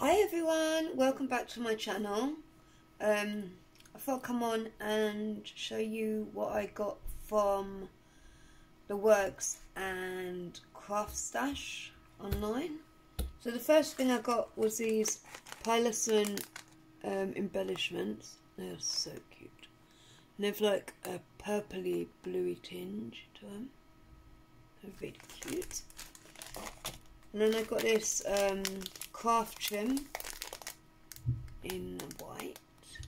Hi everyone, welcome back to my channel. Um, I thought I'd come on and show you what I got from the Works and Craft Stash online. So the first thing I got was these Piloson um, embellishments. They're so cute. And they've like a purpley bluey tinge to them. They're really cute. And then I've got this um, craft trim in white,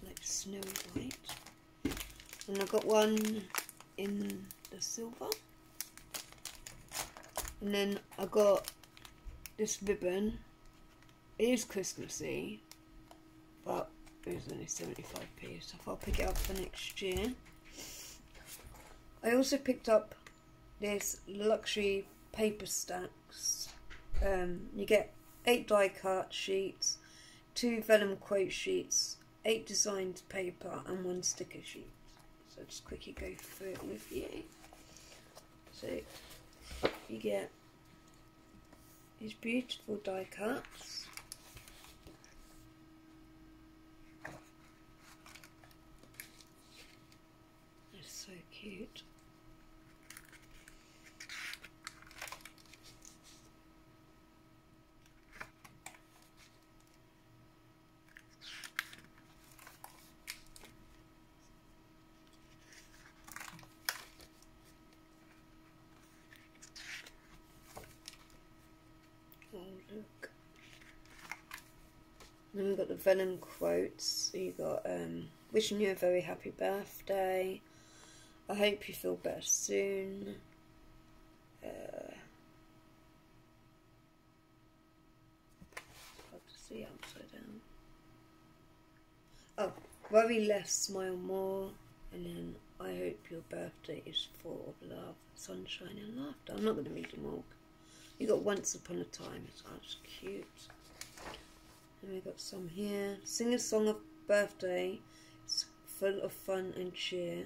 like snowy white. And I've got one in the silver. And then I got this ribbon. It is Christmassy, but it was only 75p, so I'll pick it up for next year. I also picked up this luxury paper stacks um, you get eight die cut sheets, two vellum quote sheets, eight designed paper, and one sticker sheet. So I'll just quickly go through it with you. So you get these beautiful die cuts. They're so cute. Oh, look. Then we've got the vellum quotes. You got um, wishing you a very happy birthday. I hope you feel better soon. Uh, to see upside down. Oh, worry less, smile more. And then I hope your birthday is full of love, sunshine, and laughter. I'm not going to read them all. You got Once Upon a Time, it's that's cute. And we got some here. Sing a song of birthday, it's full of fun and cheer.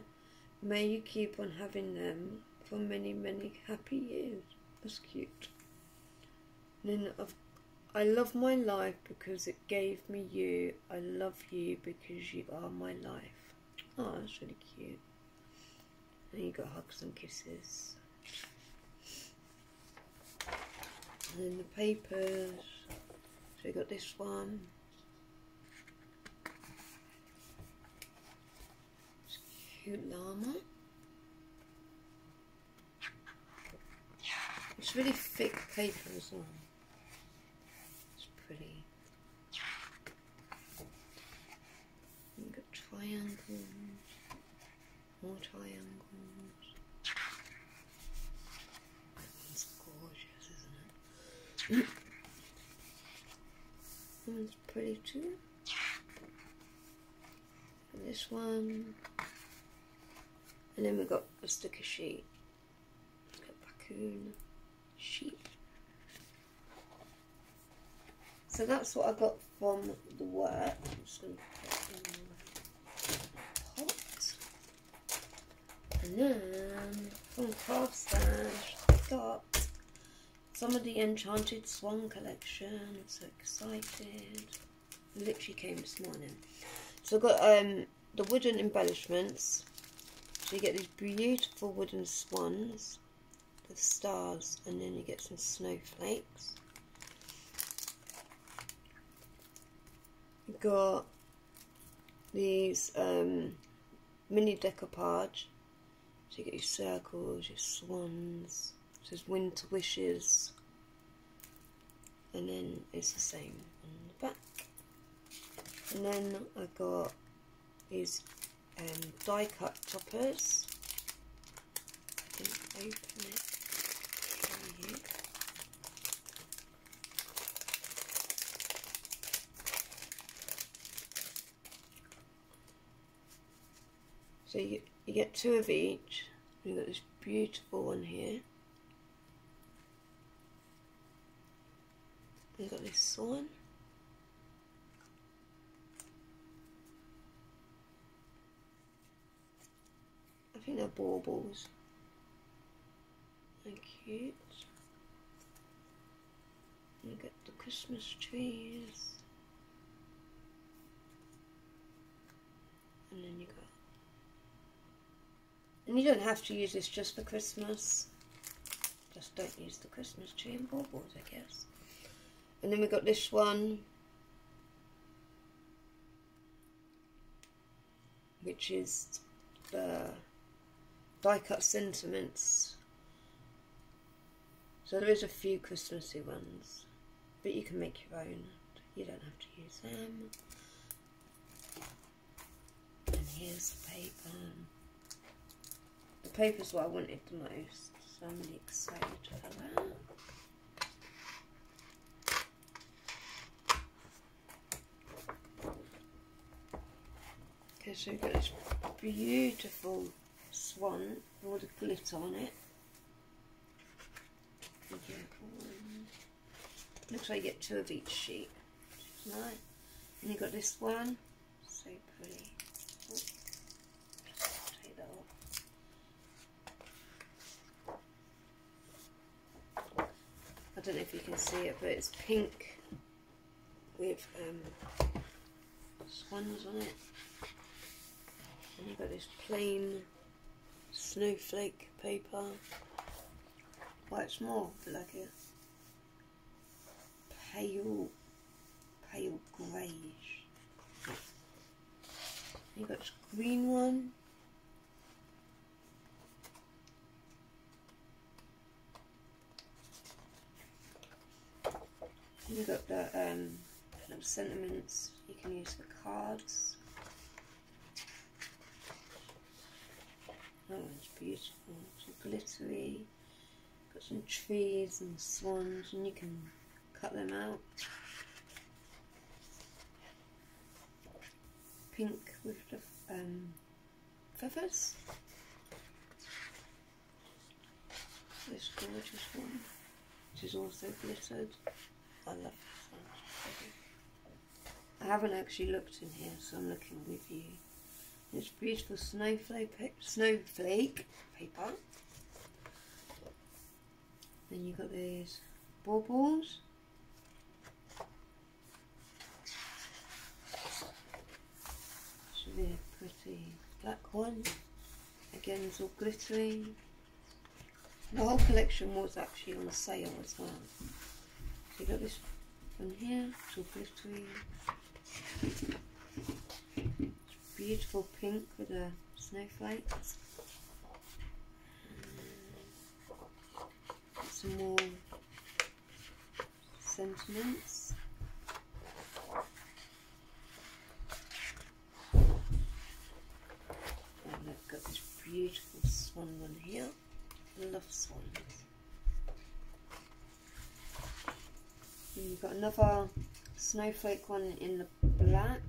May you keep on having them for many, many happy years. That's cute. And then I've, I love my life because it gave me you. I love you because you are my life. Oh, that's really cute. And you got hugs and kisses. And then the papers. So we got this one. It's cute llama. It's really thick paper as well. It's pretty. You got triangles, more triangles. It's gorgeous, isn't it? One's pretty too. And this one. And then we've got a sticker sheet. Got raccoon sheep. So that's what I got from the work. I'm just going to put it in the pot. And then from Craft Stash, I got some of the Enchanted Swan collection. I'm so excited. It literally came this morning. So I've got um, the wooden embellishments. So you get these beautiful wooden swans with stars and then you get some snowflakes. You've got these um, mini decoupage. So you get your circles, your swans, it says winter wishes and then it's the same on the back. And then I got these um, die cut toppers I can open it so you, you get two of each. You've got this beautiful one here insulin? I think they're baubles. They're cute. You get the Christmas trees. And then you got and you don't have to use this just for Christmas. Just don't use the Christmas tree and baubles, I guess and then we got this one. Which is uh, the die cut sentiments. So there is a few Christmassy ones but you can make your own. You don't have to use them. And here's the paper. The paper's what I wanted the most. So I'm really excited for that Okay, so we've got this beautiful swan with all the glitter on it. Looks like you get two of each sheet, nice. And you got this one, so pretty. Oh, take that off. I don't know if you can see it, but it's pink with um, swans on it. And you've got this plain snowflake paper. Well, it's more like a pale, pale greyish. You've got this green one. You've got the um, sentiments you can use for cards. Oh, it's beautiful. It's glittery. Got some trees and swans, and you can cut them out. Pink with the um, feathers. This gorgeous one, which is also glittered. I love this one. I haven't actually looked in here, so I'm looking with you. This beautiful snowflake, snowflake paper. Then you've got these baubles. Should be a pretty black one. Again, it's all glittery. The whole collection was actually on sale as well. So you've got this one here, it's all glittery beautiful pink with the snowflakes. Some more sentiments. And I've got this beautiful swan one here. I love swans. And you've got another snowflake one in the black.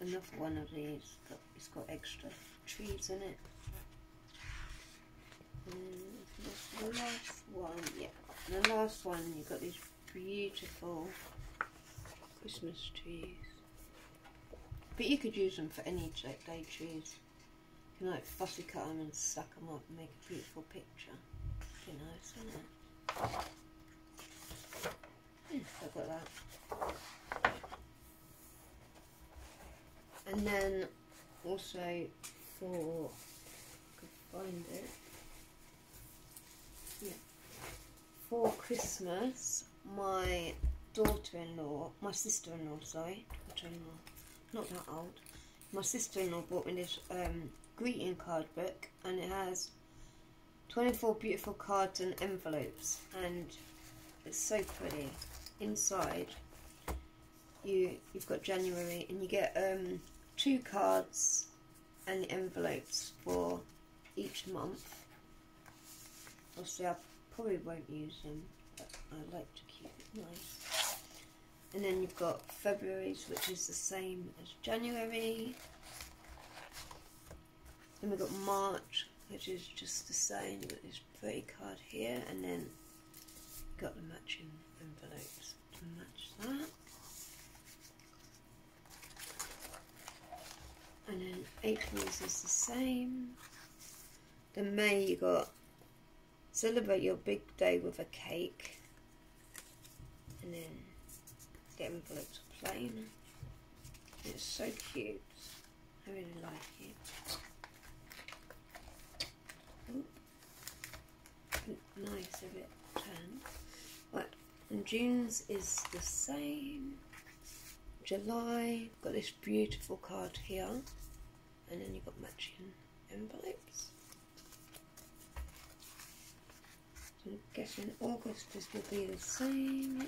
Another one of these, but it's got extra trees in it. And the last one, yeah. The last one, you've got these beautiful Christmas trees. But you could use them for any day trees. You can like fussy cut them and suck them up and make a beautiful picture. Be nice, isn't it? Yeah, I've got that. And then also for find it. Yeah. For Christmas my daughter-in-law my sister-in-law sorry daughter-in-law not that old. My sister-in-law bought me this um, greeting card book and it has 24 beautiful cards and envelopes and it's so pretty. Inside you you've got January and you get um two cards and envelopes for each month. Obviously I probably won't use them, but I like to keep it nice. And then you've got February's, which is the same as January. Then we've got March, which is just the same. Got this pretty card here, and then got the matching envelopes to match that. and then April's is the same. Then May you got celebrate your big day with a cake, and then the envelope's plain. It's so cute. I really like it. Nice of it turn. Right, and June's is the same. July, got this beautiful card here, and then you've got matching envelopes. I'm guessing August this will be the same.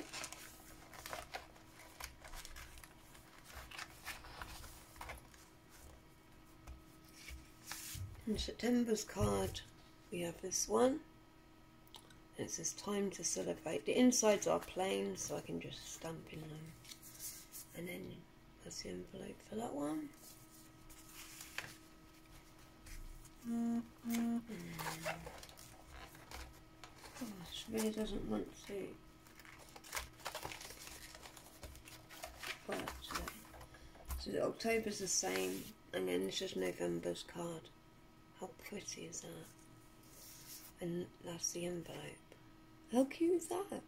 In September's card, we have this one. It says time to celebrate. The insides are plain, so I can just stamp in them. And then that's the envelope for that one. Gosh, really doesn't want to. But, so October's the same, and then this is November's card. How pretty is that? And that's the envelope. How cute is that?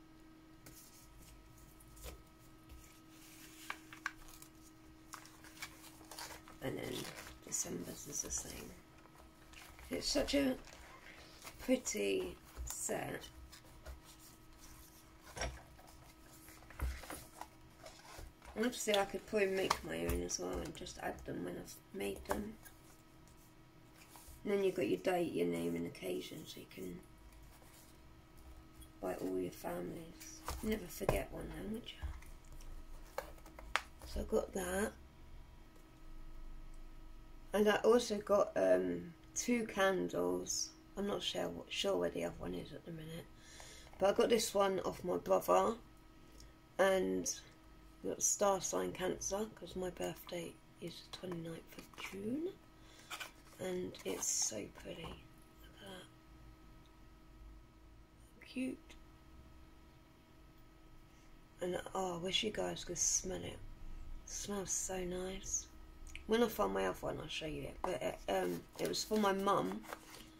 And then December's is the same. It's such a pretty set. Obviously I could probably make my own as well and just add them when I've made them. And then you've got your date, your name and occasion so you can by all your families. Never forget one then, would you? So I got that. And I also got um, two candles. I'm not sure, sure where the other one is at the minute. But I got this one off my brother. And got star sign Cancer because my birthday is the 29th of June. And it's so pretty. Look at that. Cute. And oh, I wish you guys could smell it. it smells so nice. When I find my other one, I'll show you it. But it, um, it was for my mum,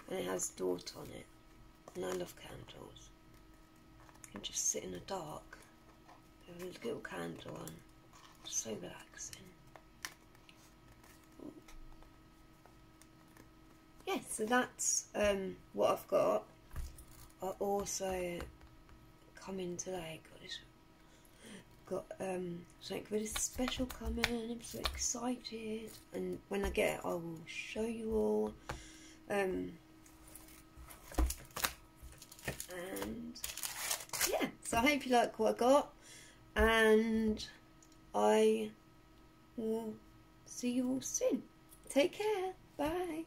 and it has dot on it. And I love candles. You can just sit in the dark with a little candle on. So relaxing. Yeah, so that's um, what I've got. I also come in today. This got um, something really special coming. I'm so excited, and when I get it, I will show you all. Um, and yeah, so I hope you like what I got, and I will see you all soon. Take care. Bye.